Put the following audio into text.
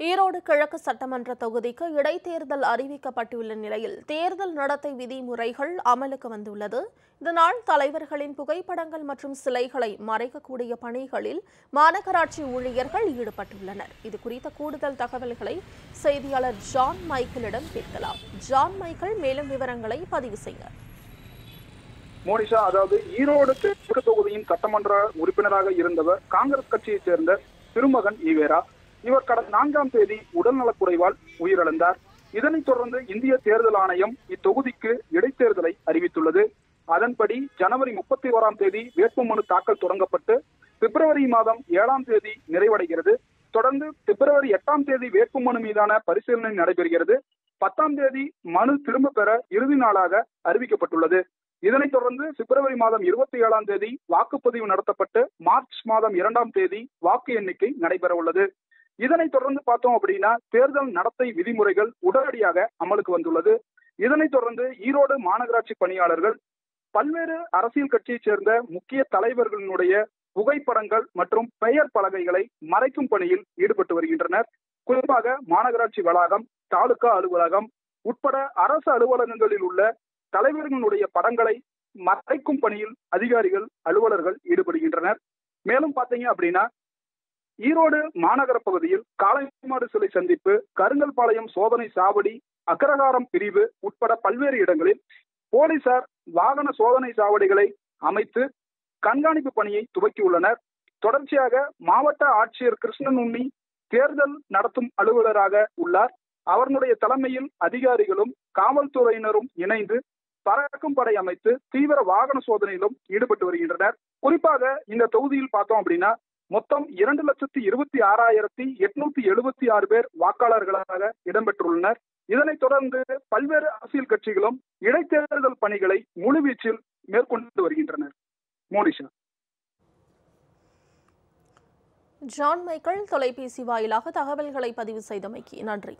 ஈரோடு கிழக்கு சட்டமன்ற தொகுதிக்கு இடைத்தேர்தல் அறிவிக்கப்பட்டுள்ள நிலையில் தேர்தல் நடத்தை விதிமுறைகள் அமலுக்கு வந்துள்ளது. இதனால் தலைவர்களின் புகைப்படங்கள் மற்றும் சிலைகளை மறைக்கக்கூடிய பணிகளில் மாநகராட்சி ஊழியர்கள் ஈடுபட்டுள்ளனர். இது குறித்த கூடுதல் தகவல்களை செய்தியாளர் ஜான் மைக்கேலிடம் கேட்கலாம். ஜான் மைக்கேல் மேலும் விவரங்களை பதிவு செய்ய மோனிஷா அதாவது ஈரோடு தெற்கு தொகுதியின் சட்டமன்ற உறுப்பினராக இருந்தவர் காங்கிரஸ் கட்சியைச் சேர்ந்த திருமகன் ஈவேரா. இவர் கடந்த நான்காம் தேதி உடல்நலக்குறைவால் உயிரிழந்தார். இதனைத் தொடர்ந்து இந்திய தேர்தல் ஆணையம் இத்தொகுதிக்கு இடைத்தேர்தலை அறிவித்துள்ளது. அதன்படி ஜனவரி முப்பத்தி ஓராம் தேதி வேட்புமனு தாக்கல் தொடங்கப்பட்டு பிப்ரவரி மாதம் ஏழாம் தேதி நிறைவடைகிறது. தொடர்ந்து பிப்ரவரி எட்டாம் தேதி வேட்புமனு மீதான பரிசீலனை நடைபெறுகிறது. பத்தாம் தேதி மனு திரும்ப பெற இறுதி நாளாக அறிவிக்கப்பட்டுள்ளது. இதனைத் தொடர்ந்து பிப்ரவரி மாதம் இருபத்தி ஏழாம் தேதி வாக்குப்பதிவு நடத்தப்பட்டு மார்ச் மாதம் இரண்டாம் தேதி வாக்கு எண்ணிக்கை நடைபெற உள்ளது இதனைத் தொடர்ந்து பார்த்தோம் அப்படின்னா தேர்தல் நடத்தை விதிமுறைகள் உடனடியாக அமலுக்கு வந்துள்ளது. இதனைத் தொடர்ந்து ஈரோடு மாநகராட்சி பணியாளர்கள் பல்வேறு அரசியல் கட்சியைச் சேர்ந்த முக்கிய தலைவர்களினுடைய புகைப்படங்கள் மற்றும் பெயர் பலகைகளை மறைக்கும் பணியில் ஈடுபட்டு வருகின்றனர். குறிப்பாக மாநகராட்சி வளாகம் தாலுகா அலுவலகம் உட்பட அரசு அலுவலகங்களில் உள்ள தலைவர்களுடைய படங்களை மறைக்கும் பணியில் அதிகாரிகள் அலுவலர்கள் ஈடுபடுகின்றனர். மேலும் பாத்தீங்க அப்படின்னா ஈரோடு மாநகர பகுதியில் காளைமாடு சிலை சந்திப்பு கருங்கல்பாளையம் சோதனை சாவடி அக்ரகாரம் பிரிவு உட்பட பல்வேறு இடங்களில் போலீசார் வாகன சோதனை சாவடிகளை அமைத்து கண்காணிப்பு பணியை துவக்கியுள்ளனர். தொடர்ச்சியாக மாவட்ட ஆட்சியர் கிருஷ்ணன் உண்ணி தேர்தல் நடத்தும் அலுவலராக உள்ளார். அவர்களுடைய தலைமையில் அதிகாரிகளும் காவல்துறையினரும் இணைந்து பறக்கும் படை அமைத்து தீவிர வாகன சோதனையிலும் ஈடுபட்டு வருகின்றனர். குறிப்பாக இந்த தொகுதியில் பார்த்தோம் அப்படின்னா மொத்தம் இரண்டு லட்சத்தி இருபத்தி ஆறாயிரத்தி எட்நூத்தி எழுபத்தி ஆறு பேர் வாக்காளர்களாக இடம்பெற்றுள்ளனர். இதனைத் தொடர்ந்து பல்வேறு அரசியல் கட்சிகளும் இடைத்தேர்தல் பணிகளை முழுவீச்சில் மேற்கொண்டு வருகின்றனர். மோனிஷா. ஜான் மைக்கேல் தொலைபேசி வாயிலாக தகவல்களை பதிவு செய்தமைக்கு நன்றி.